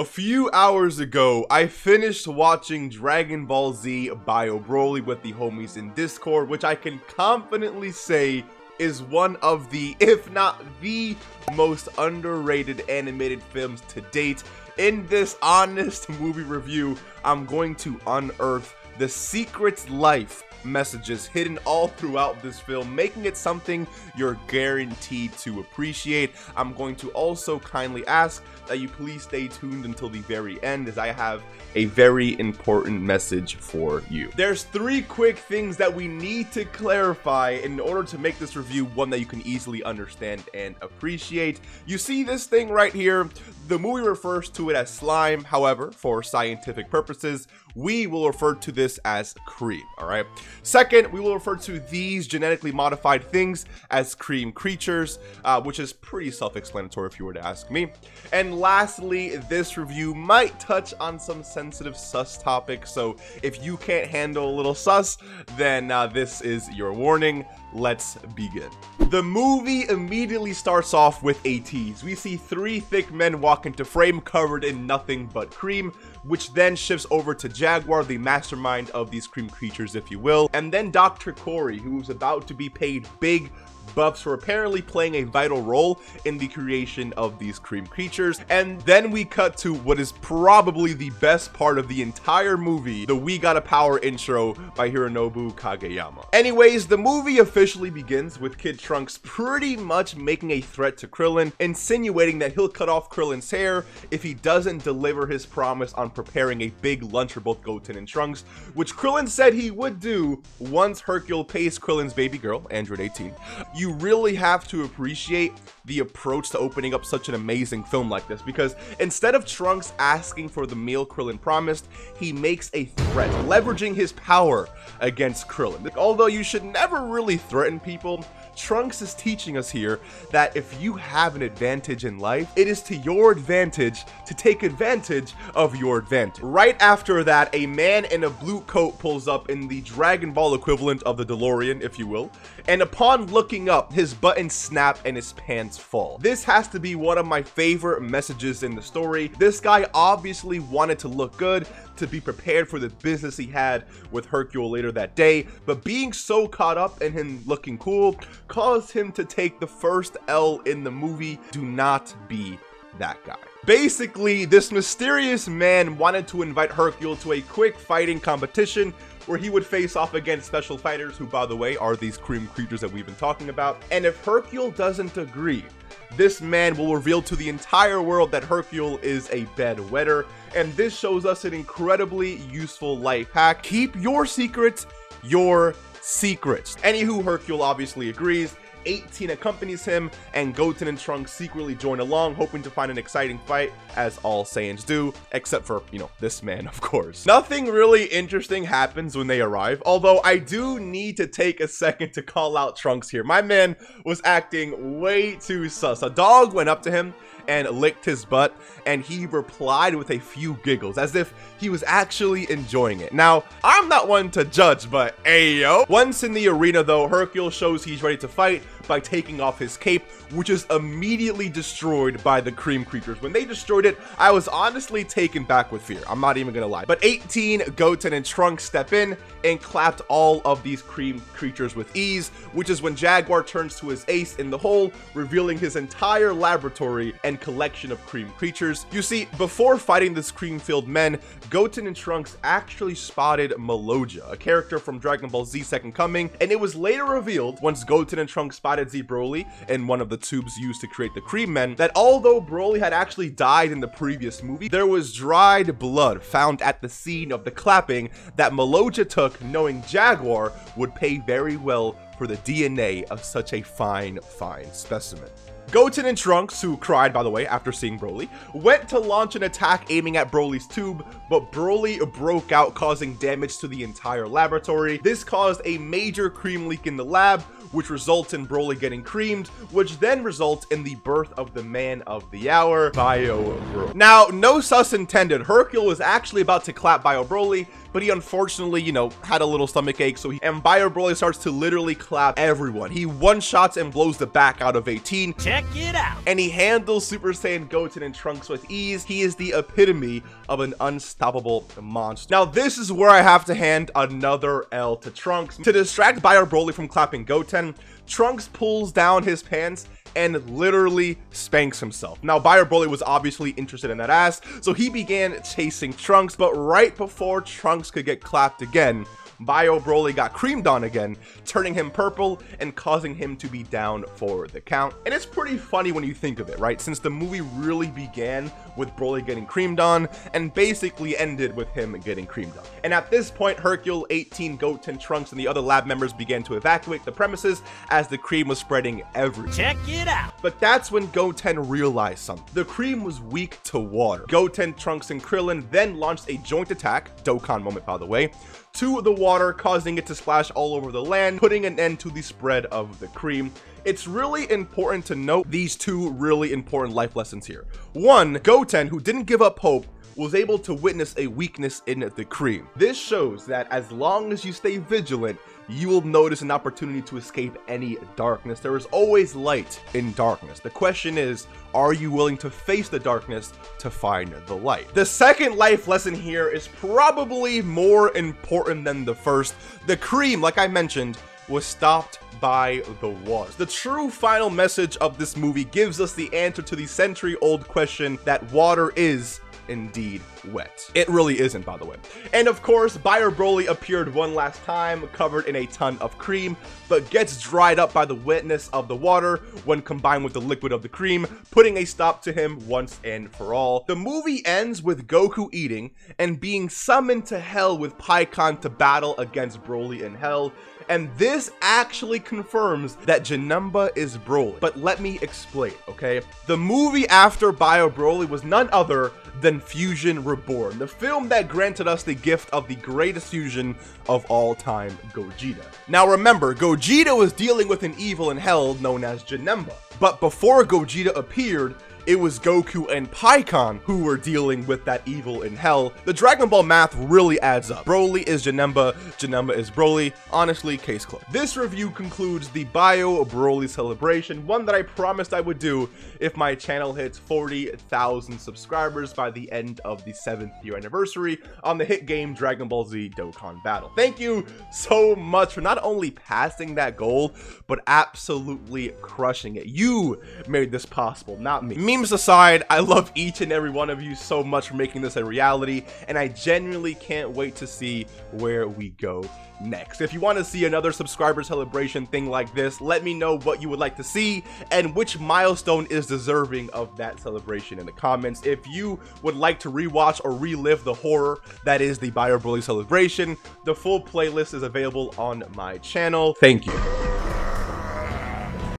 A few hours ago, I finished watching Dragon Ball Z Bio Broly with the homies in Discord, which I can confidently say is one of the, if not the most underrated animated films to date. In this honest movie review, I'm going to unearth the secret life messages hidden all throughout this film, making it something you're guaranteed to appreciate. I'm going to also kindly ask that you please stay tuned until the very end as I have a very important message for you. There's three quick things that we need to clarify in order to make this review one that you can easily understand and appreciate. You see this thing right here? The movie refers to it as slime, however, for scientific purposes, we will refer to this as cream, all right? Second, we will refer to these genetically modified things as cream creatures, uh, which is pretty self-explanatory if you were to ask me. And lastly, this review might touch on some sensitive sus topics, so if you can't handle a little sus, then uh, this is your warning let's begin. The movie immediately starts off with a tease. We see three thick men walk into frame covered in nothing but cream, which then shifts over to Jaguar, the mastermind of these cream creatures, if you will, and then Dr. Corey, who's about to be paid big buffs for apparently playing a vital role in the creation of these cream creatures. And then we cut to what is probably the best part of the entire movie, the We Gotta Power intro by Hironobu Kageyama. Anyways, the movie officially begins with Kid Trunks pretty much making a threat to Krillin, insinuating that he'll cut off Krillin's hair if he doesn't deliver his promise on preparing a big lunch for both Goten and Trunks, which Krillin said he would do once Hercule pays Krillin's baby girl, Android 18 you really have to appreciate the approach to opening up such an amazing film like this because instead of Trunks asking for the meal Krillin promised, he makes a threat, leveraging his power against Krillin. Although you should never really threaten people, Trunks is teaching us here that if you have an advantage in life, it is to your advantage to take advantage of your advantage. Right after that, a man in a blue coat pulls up in the Dragon Ball equivalent of the DeLorean, if you will, and upon looking up, his buttons snap and his pants fall. This has to be one of my favorite messages in the story. This guy obviously wanted to look good, to be prepared for the business he had with Hercule later that day, but being so caught up in him looking cool caused him to take the first L in the movie. Do not be that guy. Basically, this mysterious man wanted to invite Hercule to a quick fighting competition where he would face off against special fighters who, by the way, are these cream creatures that we've been talking about. And if Hercule doesn't agree, this man will reveal to the entire world that Hercule is a bedwetter, and this shows us an incredibly useful life hack. Keep your secrets your secrets. Anywho, Hercule obviously agrees, 18 accompanies him, and Goten and Trunks secretly join along, hoping to find an exciting fight, as all Saiyans do, except for, you know, this man, of course. Nothing really interesting happens when they arrive, although I do need to take a second to call out Trunks here. My man was acting way too sus. A dog went up to him and licked his butt, and he replied with a few giggles, as if he was actually enjoying it. Now, I'm not one to judge, but ayo. Once in the arena though, Hercule shows he's ready to fight by taking off his cape, which is immediately destroyed by the cream creatures. When they destroyed it, I was honestly taken back with fear. I'm not even gonna lie. But 18, Goten, and Trunks step in and clapped all of these cream creatures with ease, which is when Jaguar turns to his ace in the hole, revealing his entire laboratory and collection of cream creatures. You see, before fighting the cream-filled men, Goten and Trunks actually spotted Miloja, a character from Dragon Ball Z Second Coming, and it was later revealed, once Goten and Trunks spotted Z Broly in one of the tubes used to create the Cream Men, that although Broly had actually died in the previous movie, there was dried blood found at the scene of the clapping that Miloja took knowing Jaguar would pay very well for the DNA of such a fine, fine specimen. Goten and Trunks, who cried by the way after seeing Broly, went to launch an attack aiming at Broly's tube, but Broly broke out causing damage to the entire laboratory. This caused a major cream leak in the lab, which results in Broly getting creamed, which then results in the birth of the man of the hour, Bio Broly. Now, no sus intended, Hercule was actually about to clap Bio Broly but he unfortunately, you know, had a little stomach ache, so he, and Bio Broly starts to literally clap everyone. He one-shots and blows the back out of 18. Check it out. And he handles Super Saiyan Goten and Trunks with ease. He is the epitome of an unstoppable monster. Now, this is where I have to hand another L to Trunks. To distract Bio Broly from clapping Goten, Trunks pulls down his pants and literally spanks himself. Now, Bio Broly was obviously interested in that ass, so he began chasing Trunks, but right before Trunks could get clapped again, Bio Broly got creamed on again, turning him purple and causing him to be down for the count. And it's pretty funny when you think of it, right? Since the movie really began with Broly getting creamed on and basically ended with him getting creamed on. And at this point, Hercule, 18, Goten, Trunks, and the other lab members began to evacuate the premises as the cream was spreading everywhere. Check it out. But that's when Goten realized something. The cream was weak to water. Goten, Trunks, and Krillin then launched a joint attack, Dokkan moment by the way, to the water, causing it to splash all over the land, putting an end to the spread of the cream. It's really important to note these two really important life lessons here. One, Goten, who didn't give up hope, was able to witness a weakness in the cream. This shows that as long as you stay vigilant, you will notice an opportunity to escape any darkness. There is always light in darkness. The question is, are you willing to face the darkness to find the light? The second life lesson here is probably more important than the first. The cream, like I mentioned, was stopped by the was. The true final message of this movie gives us the answer to the century-old question that water is indeed wet. It really isn't, by the way. And of course, Bio Broly appeared one last time, covered in a ton of cream, but gets dried up by the wetness of the water when combined with the liquid of the cream, putting a stop to him once and for all. The movie ends with Goku eating and being summoned to hell with Pikkon to battle against Broly in hell, and this actually confirms that Janemba is Broly. But let me explain, okay? The movie after Bio Broly was none other than Fusion Reborn, the film that granted us the gift of the greatest fusion of all time, Gogeta. Now remember, Gogeta was dealing with an evil in hell known as Janemba. But before Gogeta appeared, it was Goku and Pikkon who were dealing with that evil in hell. The Dragon Ball math really adds up. Broly is Janemba, Janemba is Broly. Honestly, case closed. This review concludes the Bio Broly celebration, one that I promised I would do if my channel hits 40,000 subscribers by the end of the 7th year anniversary on the hit game Dragon Ball Z Dokkan Battle. Thank you so much for not only passing that goal, but absolutely crushing it. You made this possible, not me memes aside, I love each and every one of you so much for making this a reality, and I genuinely can't wait to see where we go next. If you want to see another subscriber celebration thing like this, let me know what you would like to see and which milestone is deserving of that celebration in the comments. If you would like to rewatch or relive the horror that is the Bio Broly celebration, the full playlist is available on my channel. Thank you.